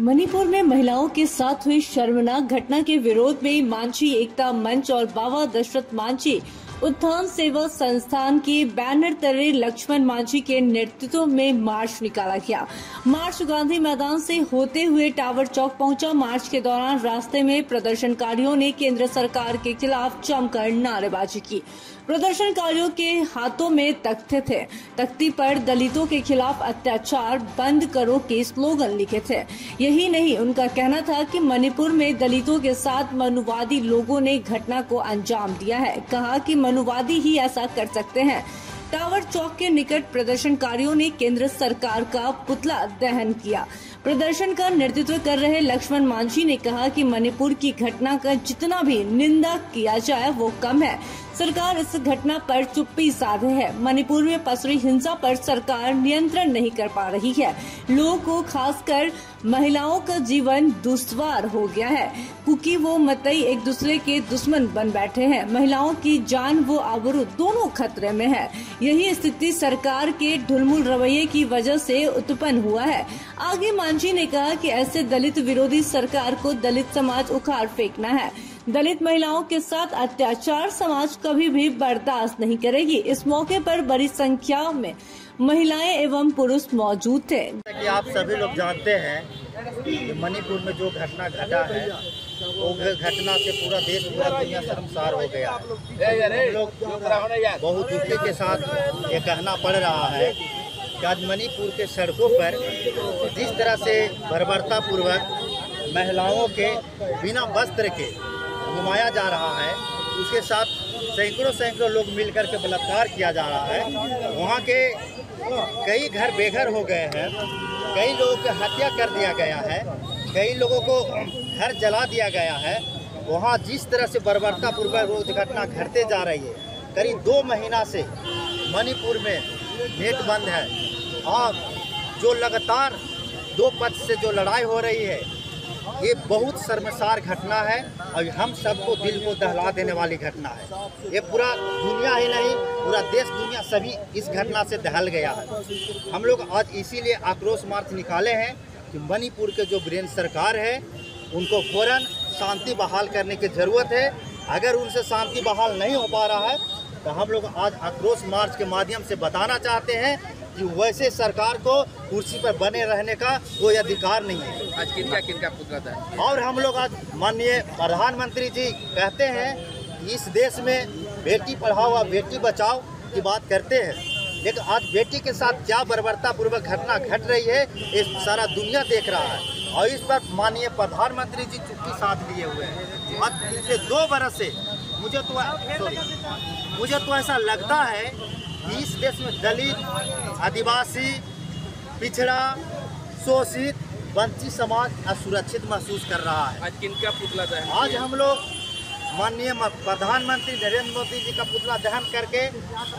मणिपुर में महिलाओं के साथ हुई शर्मनाक घटना के विरोध में मांझी एकता मंच और बाबा दशरथ मांझी उत्थान सेवा संस्थान के बैनर तले लक्ष्मण मांझी के नेतृत्व में मार्च निकाला गया। मार्च गांधी मैदान से होते हुए टावर चौक पहुँचा। मार्च के दौरान रास्ते में प्रदर्शनकारियों ने केंद्र सरकार के खिलाफ जमकर नारेबाजी की। प्रदर्शनकारियों के हाथों में तख्ते थे। तख्ती पर दलितों के खिलाफ अत्याचार, बंद करो के स्लोगन लिखे थे। यही नहीं, उनका कहना था कि मणिपुर में दलितों के साथ मनुवादी लोगों ने घटना को अंजाम दिया है। कहा कि मनुवादी ही ऐसा कर सकते हैं। टावर चौक के निकट प्रदर्शनकारियों ने केंद्र सरकार का पुतला दहन किया। प्रदर्शन का नेतृत्व कर रहे लक्ष्मण मांझी ने कहा कि मणिपुर की घटना का जितना भी निंदा किया जाए, वो कम है। सरकार इस घटना पर चुप्पी साधे है। मणिपुर में पसरी हिंसा पर सरकार नियंत्रण नहीं कर पा रही है। लोगों को खासकर महिलाओं का जीवन दुश्वार हो गया है। क्योंकि वो मतई एक दूसरे के दुश्मन बन बैठे हैं। महिलाओं की जान, वो आबरू दोनों खतरे में है। यही स्थिति सरकार के ढुलमुल रवैये की वजह से उत्पन्न हुआ है। आगे मांझी ने कहा कि ऐसे दलित विरोधी सरकार को दलित समाज उखाड़ फेंकना है। दलित महिलाओं के साथ अत्याचार समाज कभी भी बर्दाश्त नहीं करेगी। इस मौके पर बड़ी संख्या में महिलाएँ एवं पुरुष मौजूद थे। कि आप सभी लोग जानते हैं मणिपुर में जो घटना घटा है घटना से पूरा देश, पूरा दुनिया शर्मसार हो गया है। लोग बहुत दुखी के साथ ये कहना पड़ रहा है कि आज मणिपुर के सड़कों पर जिस तरह से बर्बरता पूर्वक महिलाओं के बिना वस्त्र के घुमाया जा रहा है, उसके साथ सैकड़ों सैकड़ों लोग मिलकर के बलात्कार किया जा रहा है। वहाँ के कई घर बेघर हो गए हैं, कई लोगों की हत्या कर दिया गया है। कई लोगों को घर जला दिया गया है। वहाँ जिस तरह से बर्बरतापूर्वक रोज घटना घटते जा रही है, करीब दो महीना से मणिपुर में नेट बंद है। और जो लगातार दो पद से जो लड़ाई हो रही है, ये बहुत शर्मसार घटना है और हम सबको दिल को दहला देने वाली घटना है। ये पूरा दुनिया ही नहीं, पूरा देश, दुनिया सभी इस घटना से दहल गया है। हम लोग आज इसीलिए आक्रोश मार्च निकाले हैं कि मणिपुर के जो वीरेंद्र सरकार है उनको फ़ौरन शांति बहाल करने की ज़रूरत है। अगर उनसे शांति बहाल नहीं हो पा रहा है तो हम लोग आज आक्रोश मार्च के माध्यम से बताना चाहते हैं कि वैसे सरकार को कुर्सी पर बने रहने का कोई अधिकार नहीं है। आज किनका किनका पुतला था? और हम लोग आज माननीय प्रधानमंत्री जी कहते हैं इस देश में बेटी पढ़ाओ और बेटी बचाओ की बात करते हैं। लेकिन आज बेटी के साथ क्या बर्बरता पूर्वक घटना घट रही है ये सारा दुनिया देख रहा है। और इस पर माननीय प्रधानमंत्री जी चुप्पी साथ लिए हुए हैं। पिछले दो बरस से मुझे तो मुझे तो ऐसा लगता है कि इस देश में दलित आदिवासी पिछड़ा शोषित वंचित समाज असुरक्षित महसूस कर रहा है। आज किनका पुतला आज हम लोग माननीय प्रधानमंत्री नरेंद्र मोदी जी का पुतला दहन करके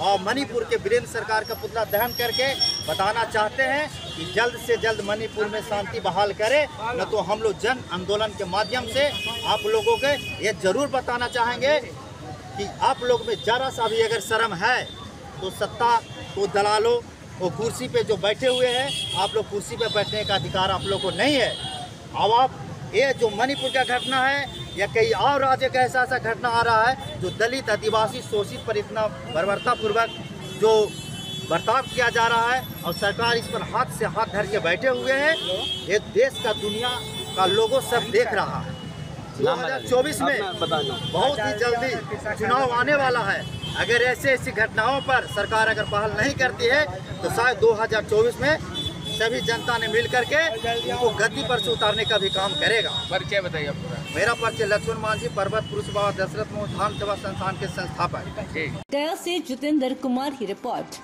और मणिपुर के वीरेंद्र सरकार का पुतला दहन करके बताना चाहते हैं कि जल्द से जल्द मणिपुर में शांति बहाल करें। न तो हम लोग जन आंदोलन के माध्यम से आप लोगों के ये ज़रूर बताना चाहेंगे कि आप लोग में जरा सा भी अगर शर्म है तो सत्ता को दलालों वो कुर्सी पे जो बैठे हुए हैं, आप लोग कुर्सी पे बैठने का अधिकार आप लोग को नहीं है। अब आप, ये जो मणिपुर का घटना है या कई और राज्य का ऐसा ऐसा घटना आ रहा है जो दलित आदिवासी शोषित पर इतना बर्बरतापूर्वक जो बर्ताव किया जा रहा है और सरकार इस पर हाथ से हाथ धर के बैठे हुए हैं ये देश का दुनिया का लोगों सब देख रहा है। दो हज़ार चौबीस में बहुत ही जल्दी चुनाव आने वाला है। अगर ऐसे ऐसी घटनाओं पर सरकार अगर पहल नहीं करती है तो शायद 2024 में सभी जनता ने मिल करके उनको गद्दी पर से उतारने का भी काम करेगा। परिचय बताइए पूरा। मेरा परिचय लक्ष्मण मांझी पर्वत पुरुष बाबा दशरथ मोह धाम सेवा संस्थान के संस्थापक। गया ऐसी जितेंद्र कुमार की रिपोर्ट।